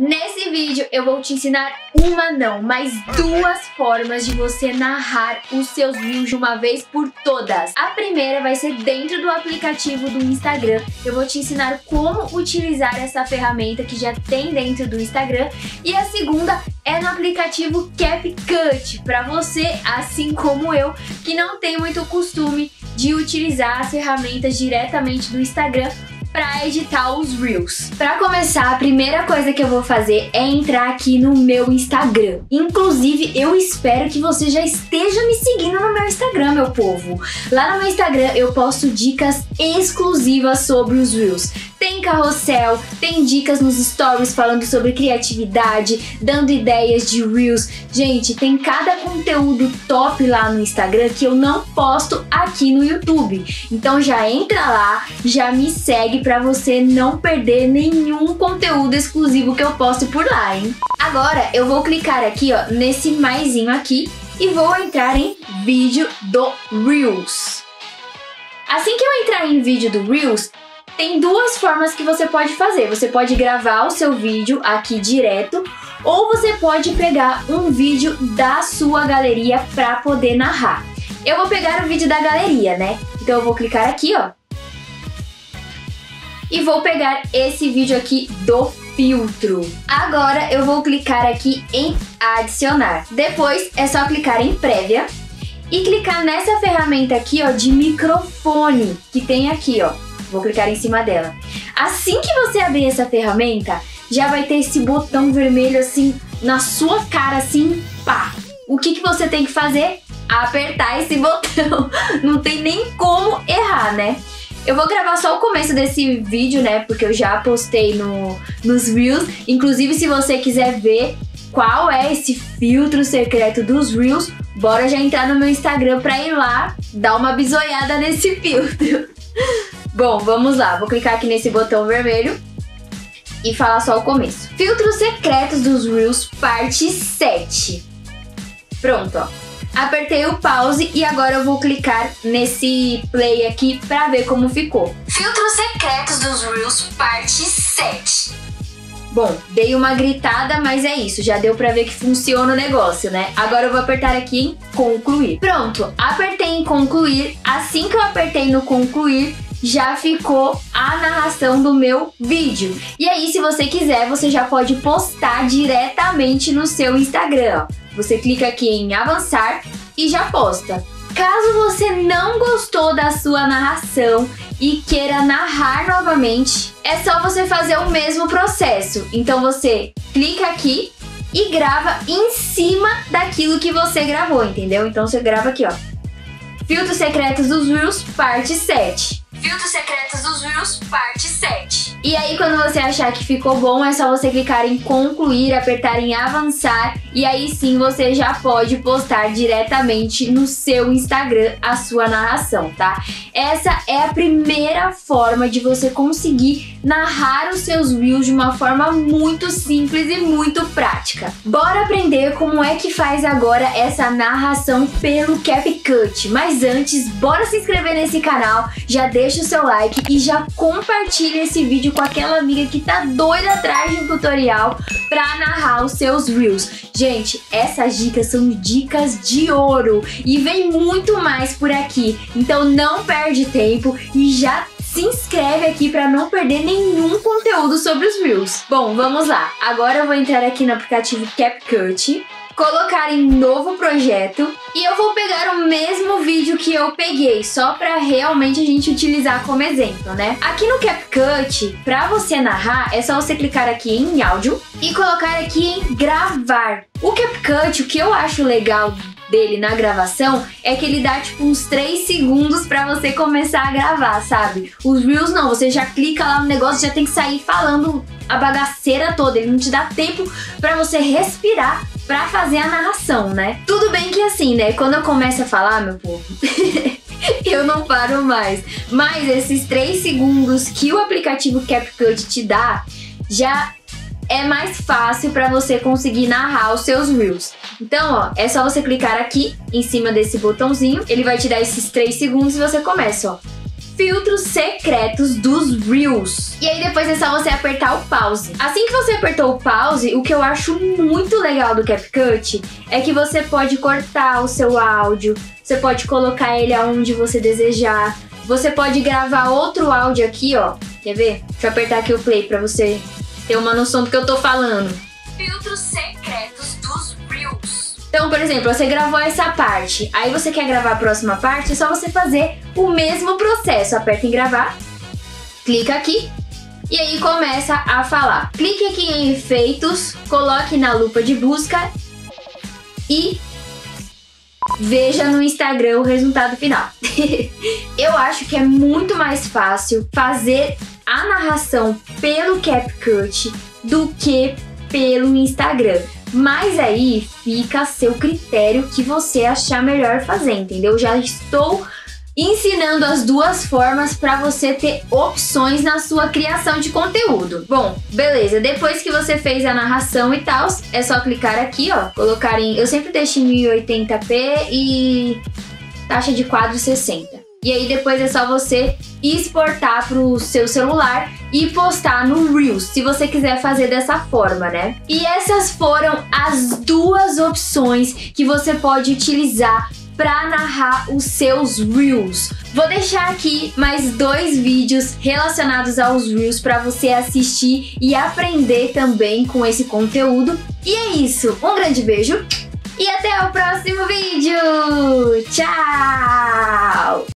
Nesse vídeo eu vou te ensinar uma não, mas duas formas de você narrar os seus reels de uma vez por todas. A primeira vai ser dentro do aplicativo do Instagram. Eu vou te ensinar como utilizar essa ferramenta que já tem dentro do Instagram. E a segunda é no aplicativo CapCut, para você, assim como eu, que não tem muito costume de utilizar as ferramentas diretamente do Instagram para editar os Reels. Para começar, a primeira coisa que eu vou fazer é entrar aqui no meu Instagram. Inclusive, eu espero que você já esteja me seguindo no meu Instagram, meu povo. Lá no meu Instagram eu posto dicas exclusivas sobre os Reels. Tem carrossel, tem dicas nos stories falando sobre criatividade, dando ideias de Reels. Gente, tem cada conteúdo top lá no Instagram que eu não posto aqui no YouTube. Então já entra lá, já me segue para você não perder nenhum conteúdo exclusivo que eu posto por lá, hein? Agora eu vou clicar aqui, ó, nesse maisinho aqui e vou entrar em vídeo do Reels. Assim que eu entrar em vídeo do Reels, tem duas formas que você pode fazer. Você pode gravar o seu vídeo aqui direto ou você pode pegar um vídeo da sua galeria para poder narrar. Eu vou pegar o vídeo da galeria, né? Então eu vou clicar aqui, ó. E vou pegar esse vídeo aqui do filtro. Agora eu vou clicar aqui em adicionar. Depois é só clicar em prévia e clicar nessa ferramenta aqui, ó, de microfone que tem aqui, ó. Vou clicar em cima dela. Assim que você abrir essa ferramenta, já vai ter esse botão vermelho assim na sua cara, assim, pá. O que, que você tem que fazer? Apertar esse botão. Não tem nem como errar, né? Eu vou gravar só o começo desse vídeo, né? Porque eu já postei no, nos Reels. Inclusive, se você quiser ver qual é esse filtro secreto dos Reels, bora já entrar no meu Instagram pra ir lá dar uma bisoiada nesse filtro. Bom, vamos lá. Vou clicar aqui nesse botão vermelho e falar só o começo. Filtros secretos dos Reels, parte 7. Pronto, ó. Apertei o pause e agora eu vou clicar nesse play aqui pra ver como ficou. Filtros secretos dos Reels, parte 7. Bom, dei uma gritada, mas é isso, já deu pra ver que funciona o negócio, né? Agora eu vou apertar aqui em concluir. Pronto, apertei em concluir. Assim que eu apertei no concluir, já ficou a narração do meu vídeo. E aí, se você quiser, você já pode postar diretamente no seu Instagram. Você clica aqui em avançar e já posta. Caso você não gostou da sua narração e queira narrar novamente, é só você fazer o mesmo processo. Então você clica aqui e grava em cima daquilo que você gravou, entendeu? Então você grava aqui, ó. Filtros secretos dos Reels, parte 7. Filtros secretos dos Reels, parte 7. E aí, quando você achar que ficou bom, é só você clicar em concluir, apertar em avançar e aí sim você já pode postar diretamente no seu Instagram a sua narração, tá? Essa é a primeira forma de você conseguir narrar os seus Reels de uma forma muito simples e muito prática. Bora aprender como é que faz agora essa narração pelo CapCut. Mas antes, bora se inscrever nesse canal, já deixa o seu like e já compartilha esse vídeo com aquela amiga que tá doida atrás de um tutorial para narrar os seus Reels. Gente, essas dicas são dicas de ouro e vem muito mais por aqui. Então não perde tempo e já se inscreve aqui para não perder nenhum conteúdo sobre os Reels. Bom, vamos lá. Agora eu vou entrar aqui no aplicativo CapCut colocar em novo projeto e eu vou pegar o mesmo vídeo que eu peguei, só para realmente a gente utilizar como exemplo, né? Aqui no CapCut, para você narrar, é só você clicar aqui em áudio e colocar aqui em gravar. O CapCut, o que eu acho legal dele na gravação é que ele dá tipo uns 3 segundos para você começar a gravar, sabe? Os Reels não, você já clica lá no negócio, já tem que sair falando a bagaceira toda, ele não te dá tempo para você respirar para fazer a narração, né? Tudo bem que assim, né? Quando eu começo a falar, meu povo, eu não paro mais. Mas esses 3 segundos que o aplicativo CapCut te dá já é mais fácil para você conseguir narrar os seus reels. Então, ó, é só você clicar aqui em cima desse botãozinho, ele vai te dar esses 3 segundos e você começa, ó. filtros secretos dos Reels. E aí depois é só você apertar o pause. Assim que você apertou o pause, o que eu acho muito legal do CapCut é que você pode cortar o seu áudio, você pode colocar ele aonde você desejar, você pode gravar outro áudio aqui, ó. Quer ver? Deixa eu apertar aqui o play pra você ter uma noção do que eu tô falando. Filtros secretos dos Reels. Então, por exemplo, você gravou essa parte, aí você quer gravar a próxima parte, é só você fazer o mesmo processo. Aperta em gravar, clica aqui e aí começa a falar. Clique aqui em efeitos, coloque na lupa de busca e veja no Instagram o resultado final. Eu acho que é muito mais fácil fazer a narração pelo CapCut do que pelo Instagram. Mas aí fica a seu critério que você achar melhor fazer, entendeu? Já estou ensinando as duas formas para você ter opções na sua criação de conteúdo. Bom, beleza. Depois que você fez a narração e tal, é só clicar aqui, ó, colocar em, eu sempre deixo em 1080p e taxa de quadro 60. E aí depois é só você exportar para o seu celular e postar no Reels, se você quiser fazer dessa forma, né? E essas foram as duas opções que você pode utilizar para narrar os seus Reels. Vou deixar aqui mais dois vídeos relacionados aos Reels para você assistir e aprender também com esse conteúdo. E é isso, um grande beijo e até o próximo vídeo! Tchau!